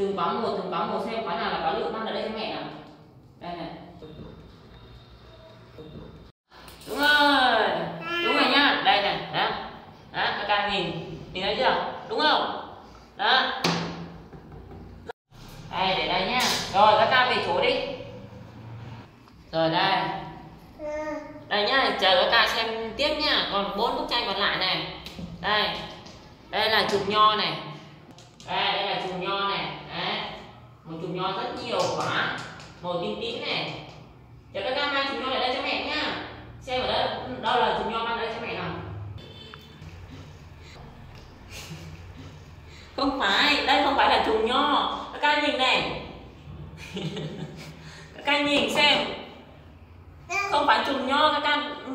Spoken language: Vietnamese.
từng quả một, từng quả một xem quả nào là quả lượng mang lại đây cho mẹ nào. Đây này. Đúng rồi. Đúng rồi nhá. Đây này. Đó. Đó, các ca nhìn. Nhìn thấy chưa? Đúng không? Đó. Đây, để đây nhá. Rồi, các ca về chỗ đi. Rồi, đây. Đây nhá, chờ các ca xem tiếp nhá. Còn bốn bức tranh còn lại này. Đây. Đây là chùm nho này. Đây đây là chùm nho này đấy một chùm nho rất nhiều quả màu tím tím này. Chờ các ca mang chùm nho lại đây cho mẹ nhá. Xem ở đây, đâu là chùm nho mang đây cho mẹ nào? Không phải, đây không phải là chùm nho. Các ca nhìn này. Các ca nhìn xem. Không phải chùm nho, các ca ừ,